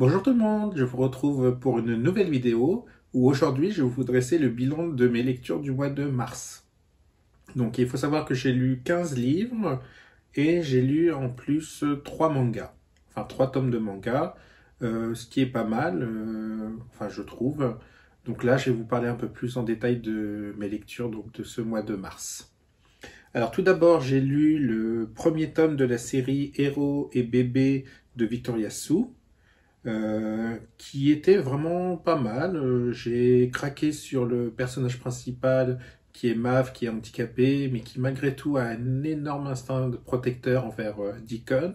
Bonjour tout le monde, je vous retrouve pour une nouvelle vidéo où aujourd'hui je vais vous dresser le bilan de mes lectures du mois de mars. Donc il faut savoir que j'ai lu 15 livres et j'ai lu en plus 3 mangas, enfin 3 tomes de mangas, euh, ce qui est pas mal, euh, enfin je trouve. Donc là je vais vous parler un peu plus en détail de mes lectures de ce mois de mars. Alors tout d'abord j'ai lu le premier tome de la série Héros et bébés de Victoria Sue. Euh, qui était vraiment pas mal. Euh, j'ai craqué sur le personnage principal qui est Mav, qui est handicapé, mais qui malgré tout a un énorme instinct de protecteur envers euh, Deacon.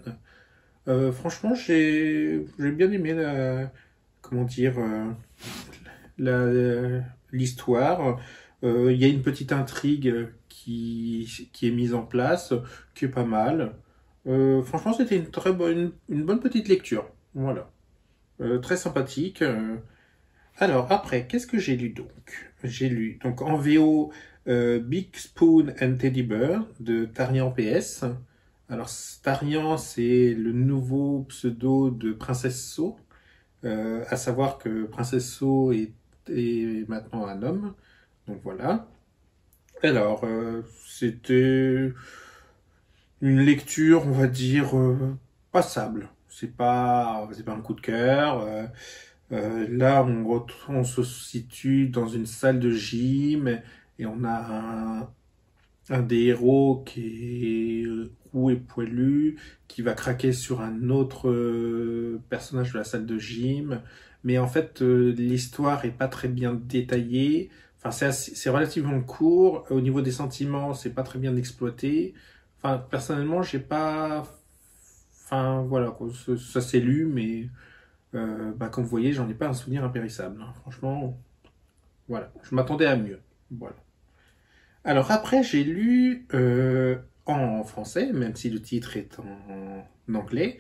Euh, franchement, j'ai bien aimé la, comment dire, l'histoire. Il y a une petite intrigue qui, qui est mise en place, qui est pas mal. franchement, c'était une très bonne, une bonne petite lecture. Voilà. Euh, très sympathique. Euh. Alors après, qu'est-ce que j'ai lu donc? J'ai lu donc en VO euh, Big Spoon and Teddy Bear de Tarian PS. Alors Tarian, c'est le nouveau pseudo de Princesse So, à savoir que Princesse So est, est, maintenant un homme. Donc voilà. Alors c'était une lecture, on va dire passable c'est pas pas un coup de cœur. Euh, euh, là, on, on, se situe dans une salle de gym et on a un, des héros qui est roux et poilu, qui va craquer sur un autre euh, personnage de la salle de gym. Mais en fait, l'histoire est pas très bien détaillée. Enfin, c'est relativement court. Au niveau des sentiments, c'est pas très bien exploité. Enfin, personnellement, j'ai pas Enfin, voilà, ça, s'est lu, mais euh, bah, comme vous voyez, j'en ai pas un souvenir impérissable. Hein. Franchement, voilà, je m'attendais à mieux. Voilà. Alors après, j'ai lu euh, en français, même si le titre est en, anglais,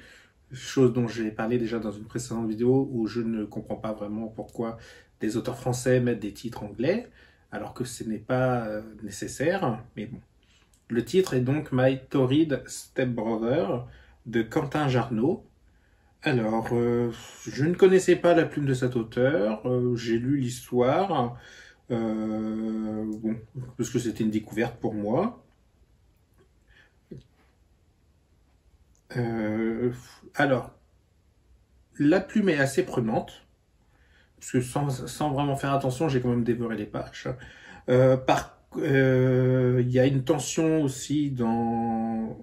chose dont j'ai parlé déjà dans une précédente vidéo où je ne comprends pas vraiment pourquoi des auteurs français mettent des titres anglais, alors que ce n'est pas euh, nécessaire, mais bon. Le titre est donc My Torrid Stepbrother, de Quentin Jarnot. Alors, euh, je ne connaissais pas la plume de cet auteur, euh, j'ai lu l'histoire, euh, bon, parce que c'était une découverte pour moi. alors, la plume est assez prenante, parce que sans, vraiment faire attention, j'ai quand même dévoré les pages. par, il y a une tension aussi dans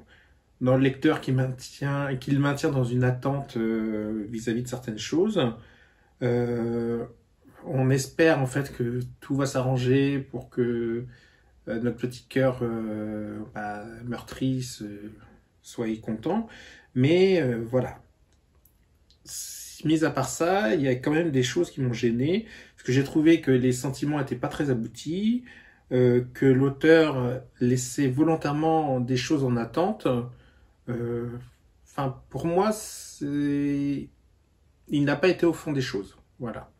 dans le lecteur qui maintient, qu'il maintient dans une attente euh, vis-à-vis de certaines choses. Euh, on espère en fait que tout va s'arranger pour que euh, notre petit cœur bah, meurtrice soit content. Mais voilà. Mis à part ça, il y a quand même des choses qui m'ont gêné, parce que j'ai trouvé que les sentiments n'étaient pas très aboutis, que l'auteur laissait volontairement des choses en attente, euh, enfin, pour moi, c'est... il n'a pas été au fond des choses. Voilà.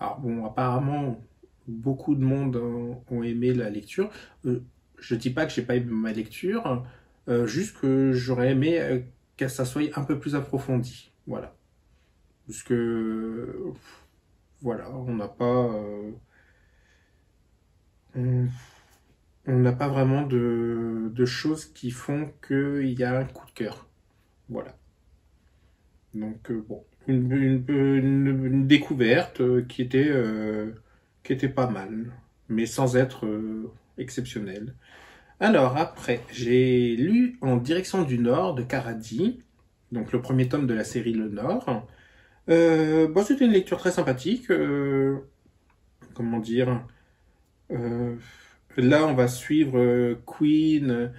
Alors bon, apparemment, beaucoup de monde ont aimé la lecture. Euh, je dis pas que j'ai pas aimé ma lecture, euh, juste que j'aurais aimé que ça soit un peu plus approfondi. Voilà. Parce que voilà, on n'a pas on n'a pas vraiment de, choses qui font qu'il y a un coup de cœur. Voilà. Donc euh, bon, une, découverte euh, qui était euh, qui était pas mal, mais sans être exceptionnelle. Alors après, j'ai lu En direction du Nord de Karadi, donc le premier tome de la série Le Nord. bon, c'était une lecture très sympathique. comment dire Là, on va suivre euh, Queen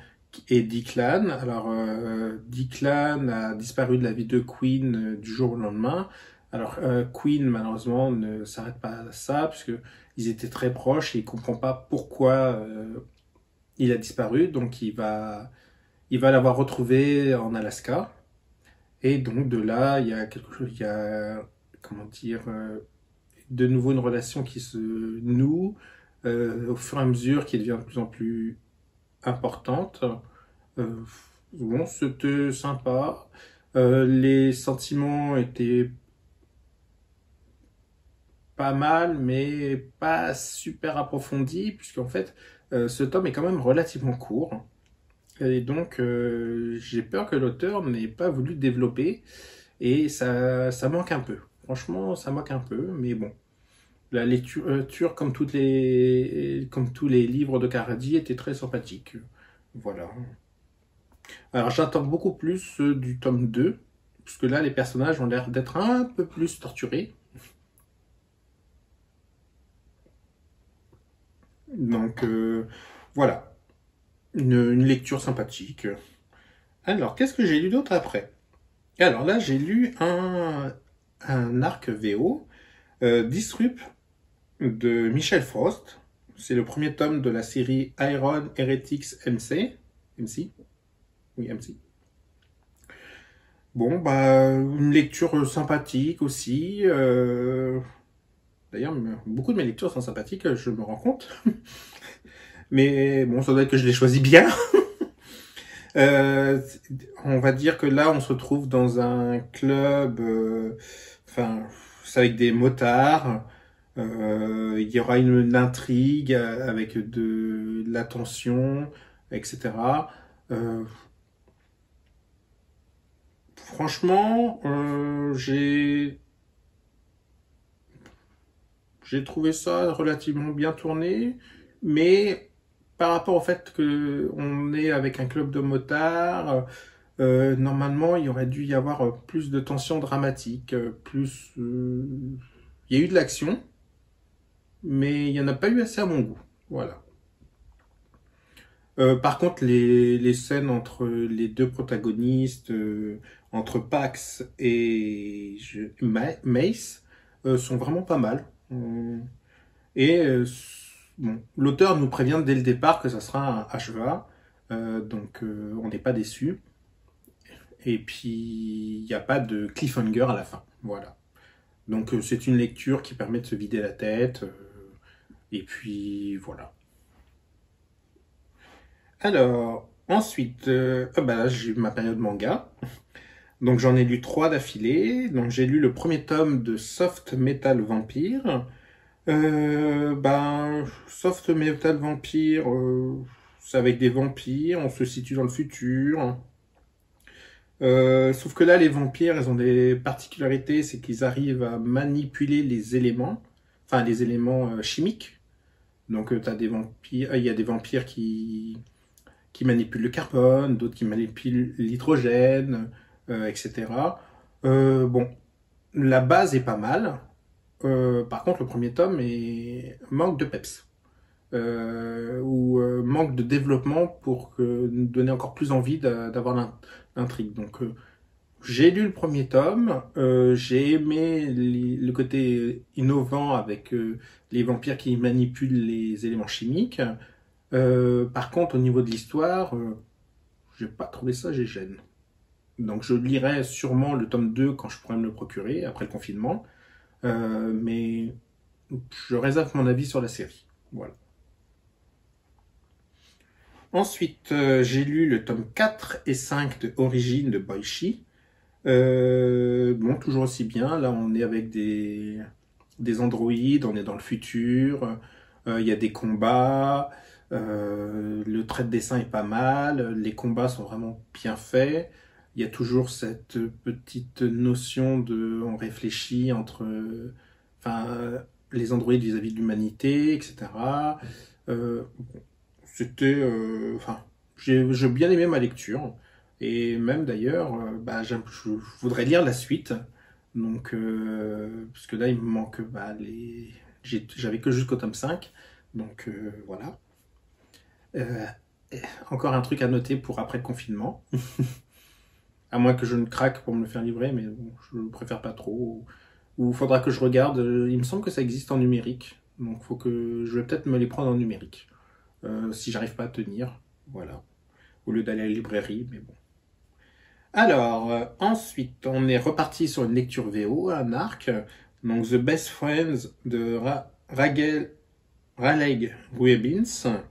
et Declan. Alors, euh, Declan a disparu de la vie de Queen euh, du jour au lendemain. Alors, Queen, malheureusement, ne s'arrête pas à ça, puisque ils étaient très proches et il comprend pas pourquoi il a disparu. Donc, il va, il va l'avoir retrouvé en Alaska. Et donc, de là, il y a quelque chose, il y a, comment dire, de nouveau une relation qui se noue. Euh, au fur et à mesure qui devient de plus en plus importante. Euh, bon, c'était sympa. Euh, les sentiments étaient pas mal, mais pas super approfondi, puisqu'en fait, ce tome est quand même relativement court. Et donc, j'ai peur que l'auteur n'ait pas voulu développer, et ça, ça manque un peu. Franchement, ça manque un peu, mais bon. La lecture, comme, toutes les, comme tous les livres de Caradi, était très sympathique. Voilà. Alors, j'attends beaucoup plus du tome 2, puisque là, les personnages ont l'air d'être un peu plus torturés. Donc euh, voilà, une, lecture sympathique. Alors, qu'est-ce que j'ai lu d'autre après? Alors là, j'ai lu un, un arc VO, euh, Disrupt de Michel Frost. C'est le premier tome de la série Iron Heretics MC. MC Oui, MC. Bon, bah, une lecture sympathique aussi. Euh, D'ailleurs, beaucoup de mes lectures sont sympathiques, je me rends compte. Mais bon, ça doit être que je les choisis bien. euh, on va dire que là, on se retrouve dans un club, euh, enfin, avec des motards. Euh, il y aura une, intrigue avec de, de l'attention, etc. Euh, franchement, euh, j'ai j'ai trouvé ça relativement bien tourné, mais par rapport au fait que on est avec un club de motards, euh, normalement il aurait dû y avoir plus de tension dramatique, plus. Euh, il y a eu de l'action, mais il n'y en a pas eu assez à mon goût. Voilà. Euh, par contre, les, les, scènes entre les deux protagonistes, entre Pax et Mace, sont vraiment pas mal. Euh, et euh, bon, l'auteur nous prévient dès le départ que ça sera un HEA, euh, donc on n'est pas déçu. Et puis il n'y a pas de cliffhanger à la fin. Voilà. Donc c'est une lecture qui permet de se vider la tête. Et puis voilà. Alors, ensuite, ah bah j'ai ma période manga. Donc j'en ai lu trois d'affilée. Donc j'ai lu le premier tome de Soft Metal Vampire. Euh, ben, Soft Metal Vampire, euh, c'est avec des vampires, on se situe dans le futur. Euh, sauf que là, les vampires, ils ont des particularités, c'est qu'ils arrivent à manipuler les éléments, les éléments euh, chimiques. Donc as des vampires, il y a des vampires qui qui manipulent le carbone, d'autres qui manipulent l'hydrogène, euh, etc. Euh, bon, la base est pas mal. Euh, par contre, le premier tome est... manque de peps. ou manque de développement pour donner encore plus envie d'avoir l'intrigue. Donc, j'ai lu le premier tome, j'ai aimé le côté innovant avec les vampires qui manipulent les éléments chimiques. par contre, au niveau de l'histoire, j'ai pas trouvé ça gêne. Donc je lirai sûrement le tome 2 quand je pourrai me le procurer, après le confinement. Euh, mais je réserve mon avis sur la série. Voilà. Ensuite, euh, j'ai lu le tome 4 et 5 de Origine de Boichi. Euh, bon, toujours aussi bien. Là, on est avec des, des androïdes, on est dans le futur. Il y a des combats. le trait de dessin est pas mal. Les combats sont vraiment bien faits il y a toujours cette petite notion de on réfléchit entre enfin les androïdes vis-à-vis de l'humanité etc euh, c'était euh, enfin j'ai bien aimé ma lecture et même d'ailleurs euh, bah, je voudrais lire la suite donc parce que là il me manque bah, les j'avais que jusqu'au tome 5 donc voilà encore un truc à noter pour après le confinement À moins que je ne craque pour me le faire livrer, mais bon, je préfère pas trop. Ou il faudra que je regarde. Euh, il me semble que ça existe en numérique. Donc faut que je vais peut-être me les prendre en numérique. Euh, si j'arrive pas à tenir. Voilà. Au lieu d'aller à la librairie, mais bon. Alors, euh, ensuite, on est reparti sur une lecture VO, un arc. Donc, The Best Friends de Ra Raleg Ruebins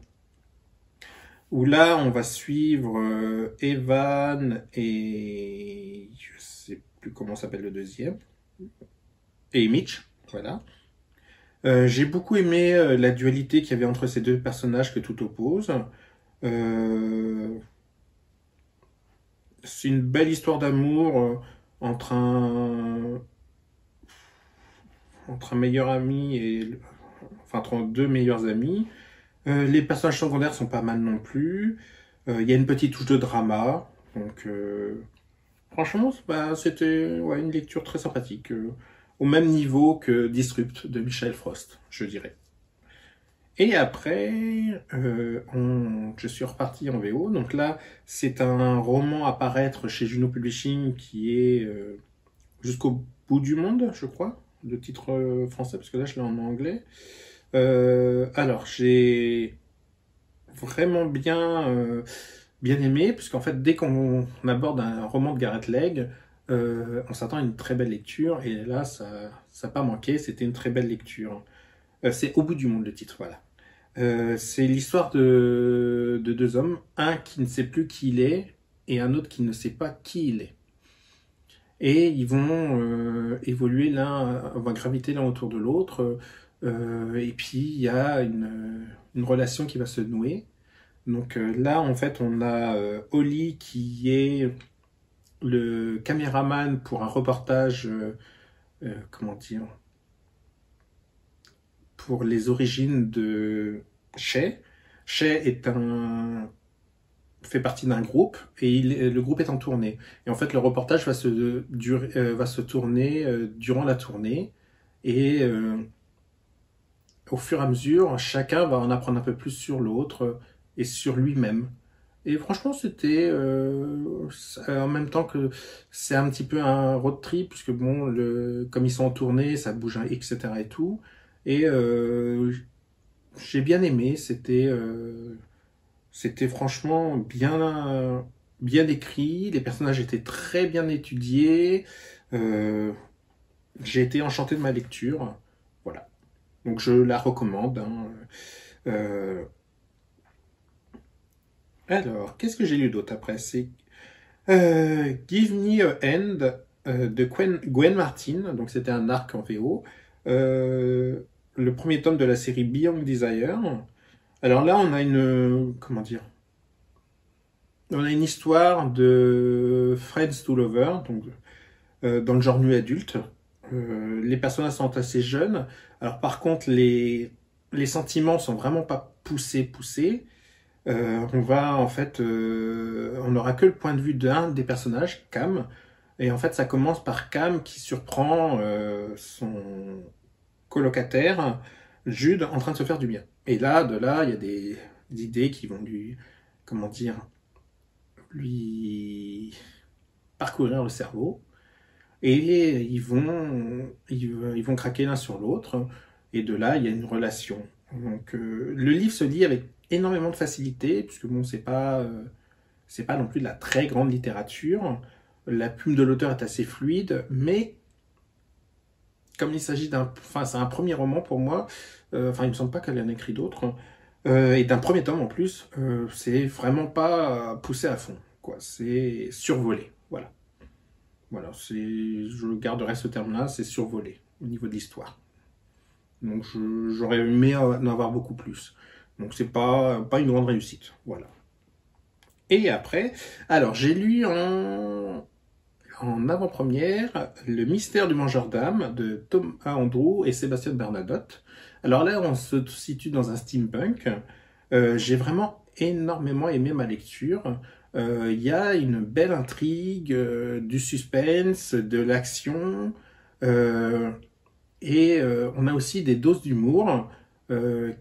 où là on va suivre euh, Evan et je sais plus comment s'appelle le deuxième et Mitch, voilà. Euh, j'ai beaucoup aimé la dualité qu'il y avait entre ces deux personnages que tout oppose. C'est une belle histoire d'amour entre un entre un meilleur ami et enfin entre deux meilleurs amis. les personnages secondaires sont pas mal non plus. Il y a une petite touche de drama, donc franchement, c'était une lecture très sympathique au même niveau que Disrupt de Michel Frost, je dirais. Et après, euh, je suis reparti en VO. Donc là, c'est un roman à paraître chez Juno Publishing qui est euh, Jusqu'au bout du monde, je crois, le titre euh, français, parce que là, je l'ai en anglais. alors, j'ai vraiment bien, bien aimé, puisqu'en fait, dès qu'on aborde un roman de Garrett Legg, euh, on s'attend à une très belle lecture et là ça n'a pas manqué, c'était une très belle lecture. C'est Au bout du monde le titre, voilà. Euh, c'est l'histoire de, deux hommes, un qui ne sait plus qui il est et un autre qui ne sait pas qui il est. Et ils vont évoluer l'un, va graviter l'un autour de l'autre. et puis il y a une, une, relation qui va se nouer. Donc là en fait on a Oli qui est le caméraman pour un reportage, euh, euh, comment dire, pour les origines de Shay. Shay est un fait partie d'un groupe et le groupe est en tournée. Et en fait, le reportage va se, euh, tourner durant la tournée et au fur et à mesure, chacun va en apprendre un peu plus sur l'autre et sur lui-même. Et franchement, c'était euh, en même temps que c'est un petit peu un road trip, puisque bon, comme ils sont en tournée, ça bouge, etc. et tout. Et euh, j'ai bien aimé. C'était euh, c'était franchement bien bien écrit. Les personnages étaient très bien étudiés. j'ai été enchanté de ma lecture. Voilà. Donc je la recommande. Hein. Alors, qu'est-ce que j'ai lu d'autre après? C'est euh, Give Me a End euh, de Gwen, Martin, donc c'était un arc en VO. Euh, le premier tome de la série Beyond Desire. Alors là, on a une. Comment dire On a une histoire de Friends to Lover, donc dans le genre nu adulte. les personnages sont assez jeunes. Alors par contre, les, les sentiments sont vraiment pas poussés, poussés. Euh, on va en fait, euh, on n'aura que le point de vue d'un des personnages, Cam, et en fait ça commence par Cam qui surprend euh, son colocataire, Jude, en train de se faire du bien. Et là, de là, il y a des, idées qui vont lui, comment dire, lui parcourir le cerveau, et ils vont, ils vont craquer l'un sur l'autre, et de là, il y a une relation. Donc, le livre se lit avec énormément de facilité, puisque bon, c'est pas, euh, c'est pas non plus de la très grande littérature. La plume de l'auteur est assez fluide, mais comme il s'agit d'un, enfin, c'est un premier roman pour moi. Euh, enfin, il me semble pas qu'elle en ait écrit d'autres. Euh, et d'un premier tome en plus, c'est vraiment pas poussé à fond, quoi. C'est survolé, voilà. Voilà, c'est, je garderai ce terme-là, c'est survolé au niveau de l'histoire. Donc j'aurais aimé en avoir beaucoup plus. Donc c'est pas, pas une grande réussite. Voilà. Et après, alors j'ai lu en, en avant-première Le mystère du mangeur d'âme de Thomas Andrew et Sébastien Bernadotte. Alors là, on se situe dans un steampunk. Euh, j'ai vraiment énormément aimé ma lecture. Euh, il y a une belle intrigue, euh, du suspense, de l'action, et on a aussi des doses d'humour.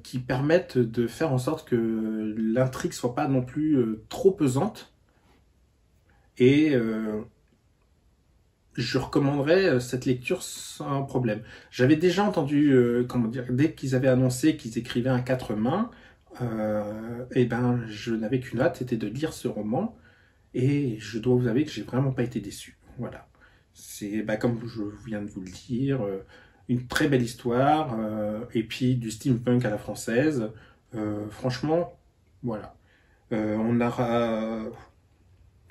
Qui permettent de faire en sorte que l'intrigue soit pas non plus trop pesante. Et je recommanderais cette lecture sans problème. J'avais déjà entendu, comment dire, dès qu'ils avaient annoncé qu'ils écrivaient un quatre mains, et eh ben je n'avais qu'une hâte, c'était de lire ce roman. Et je dois vous avouer que j'ai vraiment pas été déçu. Voilà. C'est bah, comme je viens de vous le dire une très belle histoire, euh, et puis du steampunk à la française. Euh, franchement, voilà. Euh, on aura,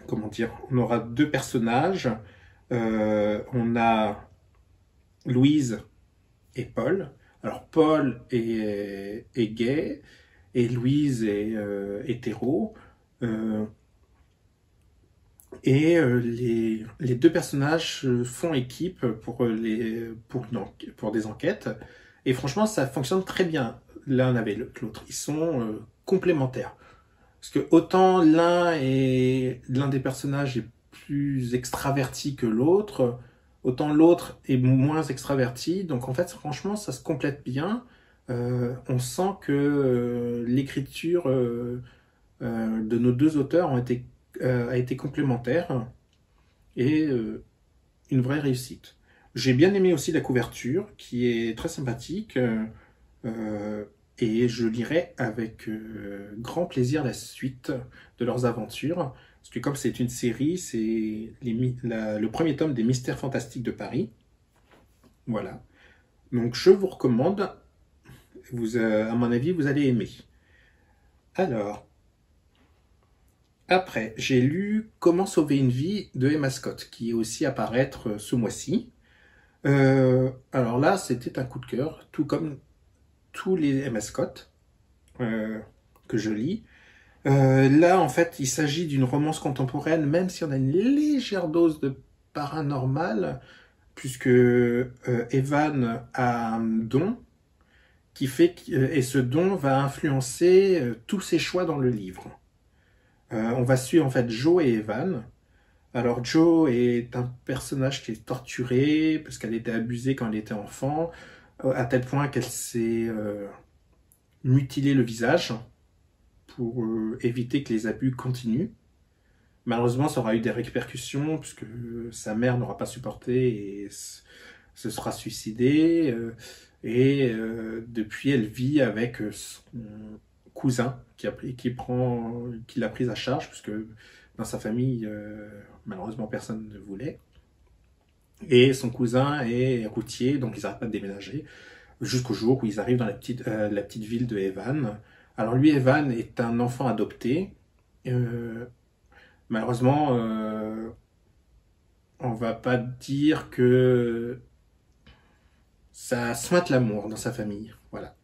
comment dire, on aura deux personnages. On a Louise et Paul. Alors Paul est, gay et Louise est euh, hétéro. Euh, et euh, les, deux personnages font équipe pour, des enquêtes. Et franchement, ça fonctionne très bien l'un avec l'autre. Ils sont complémentaires. Parce que autant l'un l'un des personnages est extraverti que l'autre, autant l'autre est moins extraverti. Donc en fait, franchement, ça se complète bien. Euh, on sent que euh, l'écriture euh, de nos deux auteurs a été complémentaire et une vraie réussite. J'ai bien aimé aussi la couverture qui est très sympathique et je lirai avec grand plaisir la suite de leurs aventures. Parce que comme c'est une série, c'est le premier tome des Mystères Fantastiques de Paris. Voilà. Donc je vous recommande. Euh, à mon avis, vous allez aimer. Alors, après, j'ai lu Comment sauver une vie de Emma Scott, qui est aussi à paraître ce mois-ci. Euh, alors là, c'était un coup de cœur, tout comme tous les Emma Scott euh, que je lis. Euh, là, en fait, il s'agit d'une romance contemporaine, même si on a une légère dose de paranormal, puisque euh, Evan a un don qui fait euh, et ce don va influencer tous ses choix dans le livre. on va suivre en fait Joe et Evan. Alors Joe est un personnage qui est torturé parce qu'elle était abusée quand elle était enfant, à tel point qu'elle s'est mutilé le visage pour euh, éviter que les abus continuent. Malheureusement, ça aura eu des répercussions puisque sa mère n'aura pas supporté et se sera suicidée. Euh, et euh, depuis, elle vit avec son cousin qui, a, qui prend, qui l'a prise à charge puisque dans sa famille, malheureusement, personne ne voulait. Et son cousin est routier, donc ils n'arrêtent pas de déménager jusqu'au jour où ils arrivent dans la petite, la petite ville de Evan, alors lui, Evan, est un enfant adopté. Euh, malheureusement, euh, on va pas dire que ça sointe l'amour dans sa famille. Voilà.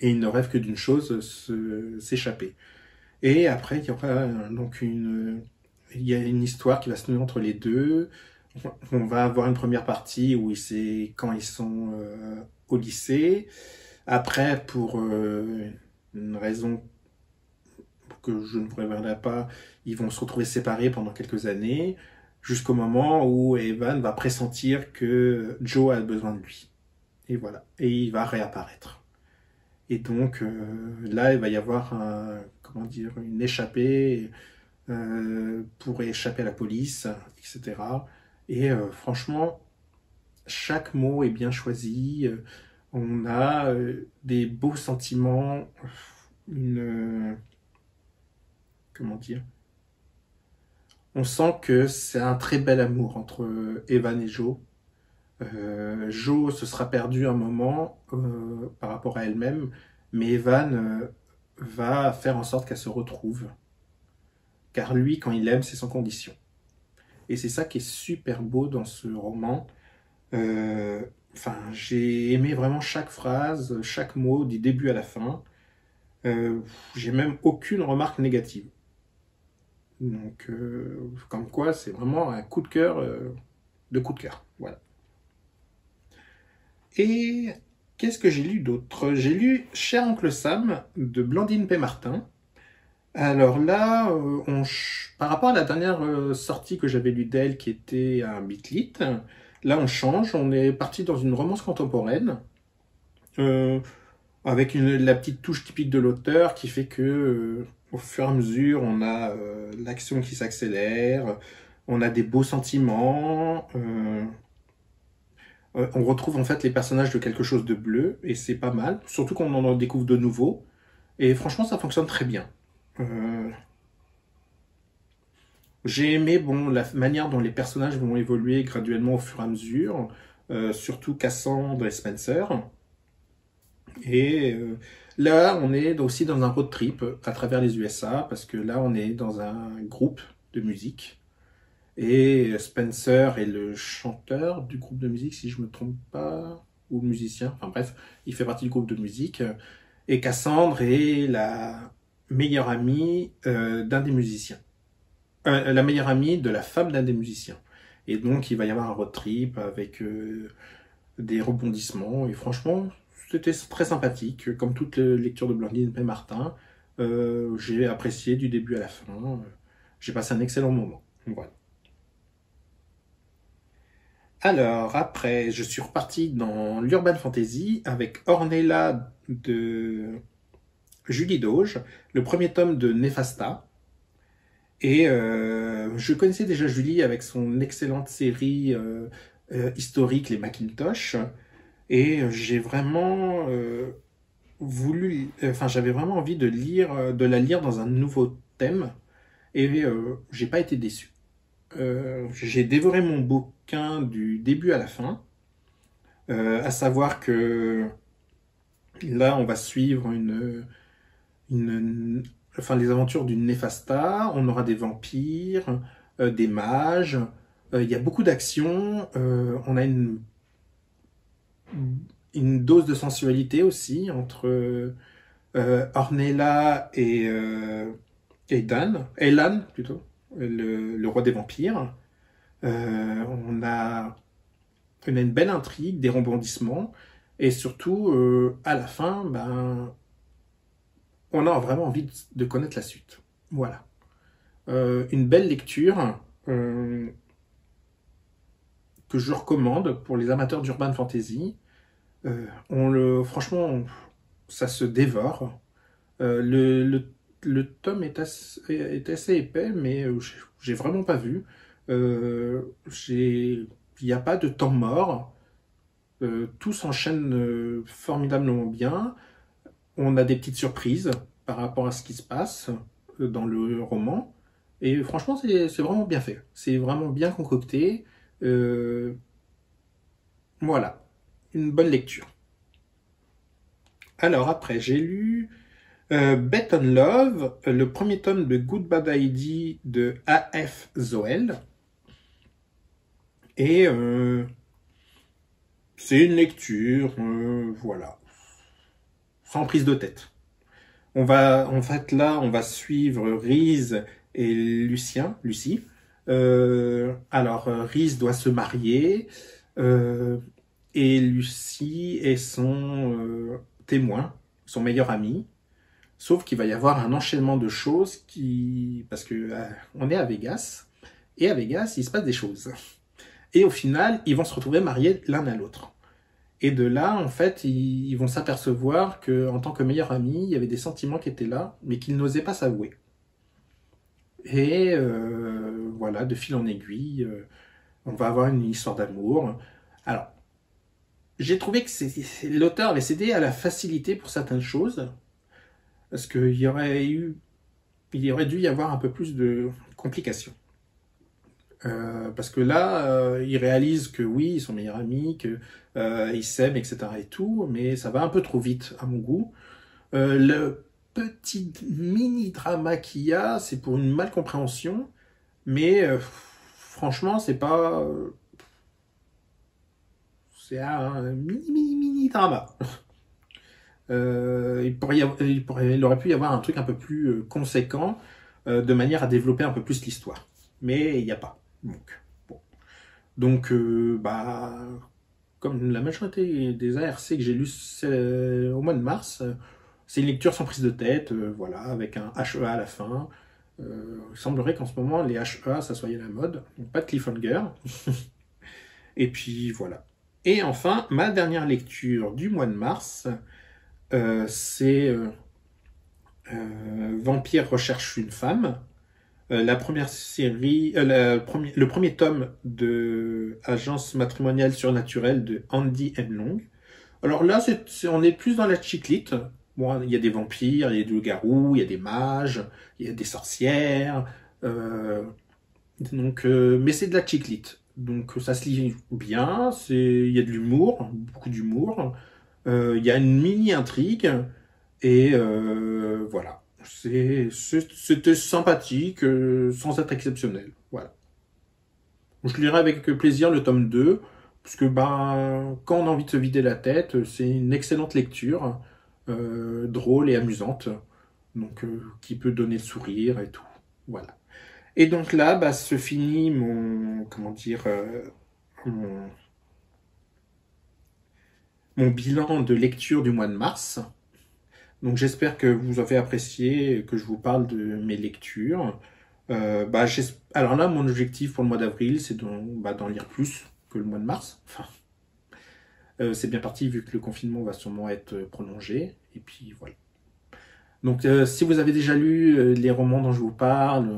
Et il ne rêve que d'une chose, s'échapper. Et après, il y aura donc une, il y a une histoire qui va se nouer entre les deux. On va avoir une première partie où c'est quand ils sont euh, au lycée. Après, pour euh, une raison que je ne révélerai pas, ils vont se retrouver séparés pendant quelques années, jusqu'au moment où Evan va pressentir que Joe a besoin de lui. Et voilà. Et il va réapparaître. Et donc euh, là, il va y avoir comment dire, une échappée euh, pour échapper à la police, etc. Et franchement, chaque mot est bien choisi on a euh, des beaux sentiments, une... Euh, comment dire? On sent que c'est un très bel amour entre Evan et Joe. Euh, Joe se sera perdu un moment par rapport à elle-même, mais Evan va faire en sorte qu'elle se retrouve. Car lui, quand il aime, c'est sans condition. Et c'est ça qui est super beau dans ce roman. J'ai aimé vraiment chaque phrase, chaque mot, du début à la fin. Euh, j'ai même aucune remarque négative. Donc, euh, comme quoi, c'est vraiment un coup de cœur, euh, de coup de cœur. Voilà. Et qu'est-ce que j'ai lu d'autre? J'ai lu Cher Oncle Sam de Blandine P. Martin. Alors là, on, par rapport à la dernière sortie que j'avais lue d'elle, qui était un bitlit, Là, on change, on est parti dans une romance contemporaine, euh, avec la petite touche typique de l'auteur qui fait que, euh, au fur et à mesure, on a euh, l'action qui s'accélère, on a des beaux sentiments, on retrouve en fait les personnages de quelque chose de bleu, et c'est pas mal, surtout qu'on en découvre de nouveaux, et franchement, ça fonctionne très bien. J'ai aimé bon, la manière dont les personnages vont évoluer graduellement au fur et à mesure, euh, surtout Cassandre et Spencer. Et euh, là, on est aussi dans un road trip à travers les USA, parce que là, on est dans un groupe de musique. Et Spencer est le chanteur du groupe de musique, si je me trompe pas. ou musicien, enfin bref, il fait partie du groupe de musique, et Cassandre est la meilleure amie d'un des musiciens. La meilleure amie de la femme d'un des musiciens. Et donc il va y avoir un road trip avec des rebondissements, et franchement, c'était très sympathique, comme toute lecture de Blandine et Martin. Euh, j'ai apprécié du début à la fin. J'ai passé un excellent moment. Voilà. Alors, après, je suis reparti dans l'Urban Fantasy avec Ornella de Julie Doge, le premier tome de Nefasta. Et euh, je connaissais déjà Julie avec son excellente série euh, historique Les Macintosh. Et j'ai vraiment voulu, enfin j'avais vraiment envie de lire, euh, de la lire dans un nouveau thème, et euh, j'ai pas été déçu. Euh, j'ai dévoré mon bouquin du début à la fin, à savoir que là on va suivre une enfin les aventures d'une Néfasta, on aura des vampires, des mages, il y a beaucoup d'action, on a une dose de sensualité aussi entre euh, Ornella et, euh, et Dan, plutôt, le, roi des vampires. Euh, on, a, on a une belle intrigue, des rebondissements, et surtout, euh, à la fin, ben, on a vraiment envie de, connaître la suite. Voilà. une belle lecture que je recommande pour les amateurs d'urban fantasy. Euh, on le, franchement, ça se dévore. Euh, le, tome est assez, épais, mais euh, j'ai vraiment pas vu. il n'y a pas de temps mort. tout s'enchaîne formidablement bien. On a des petites surprises par rapport à ce qui se passe dans le roman. Et franchement, c'est vraiment bien fait. C'est vraiment bien concocté. voilà une bonne lecture. Alors après, j'ai lu euh, Bet on Love, le premier tome de Good Bad ID de A.F. Zoel. Et euh, c'est une lecture, euh, voilà, sans prise de tête. On va, en fait, là, on va suivre Reese et Lucien, Lucie. alors, Reese doit se marier et Lucie est son euh, témoin, son meilleur ami. Sauf qu'il va y avoir un enchaînement de choses qui, parce que euh, on est à Vegas et à Vegas il se passe des choses. Et au final, ils vont se retrouver mariés l'un à l'autre. Et de là, en fait, ils, vont s'apercevoir que, en tant que meilleur ami, il y avait des sentiments qui étaient là, mais qu'ils n'osaient pas s'avouer. Et euh, voilà, de fil en aiguille, on va avoir une histoire d'amour. Alors, j'ai trouvé que l'auteur avait cédé à la facilité pour certaines choses, parce qu'il y aurait eu, il y aurait dû y avoir un peu plus de complications. Euh, parce que là, euh, il réalise que oui, ils sont meilleurs amis, qu'ils euh, s'aiment, etc. et tout, mais ça va un peu trop vite à mon goût. le petit mini drama qu'il y a, c'est pour une malcompréhension, mais franchement, c'est pas c'est un mini, mini, mini drama. Euh, il, pourrait il, pourrait, il, aurait pu y avoir un truc un peu plus euh, conséquent euh, de manière à développer un peu plus l'histoire. Mais il n'y a pas. Donc. Donc bah, comme la majorité des ARC que j'ai lu au mois de mars, c'est une lecture sans prise de tête, voilà, avec un HEA à la fin. il semblerait qu'en ce moment, les HEA, ça soit la mode. Pas de cliffhanger. Et puis voilà. Et enfin, ma dernière lecture du mois de mars, euh, c'est euh, euh, Vampire recherche une femme. La première série, le premier tome de Agence matrimoniale surnaturelle de Andy Long. Alors là, on est plus dans la chiclite. Bon, il y a des vampires, il y a des loups-garous, il y a des mages, il y a des sorcières. donc, mais c'est de la chiclite. Donc ça se lit bien, il y a de l'humour, beaucoup d'humour, euh, il y a une mini intrigue et euh, voilà, c'était sympathique euh, sans être exceptionnel. Voilà. Je lirai avec plaisir le tome 2 parce que ben, quand on a envie de se vider la tête, c'est une excellente lecture, euh, drôle et amusante, donc euh, qui peut donner le sourire et tout. Voilà. Et donc là, bah, se finit mon, comment dire, mon bilan de lecture du mois de mars. Donc j'espère que vous avez apprécié que je vous parle de mes lectures. Euh, bah, alors là, mon objectif pour le mois d'avril, c'est d'en bah, lire plus que le mois de mars. Enfin, euh, c'est bien parti vu que le confinement va sûrement être prolongé. Et puis voilà. Donc euh, si vous avez déjà lu les romans dont je vous parle,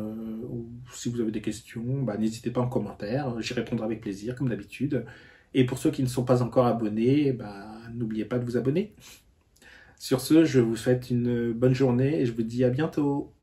ou si vous avez des questions, bah, n'hésitez pas en commentaire. J'y répondrai avec plaisir, comme d'habitude. Et pour ceux qui ne sont pas encore abonnés, bah, n'oubliez pas de vous abonner. Sur ce, je vous souhaite une bonne journée et je vous dis à bientôt.